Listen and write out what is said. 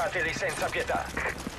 Tirateli senza pietà.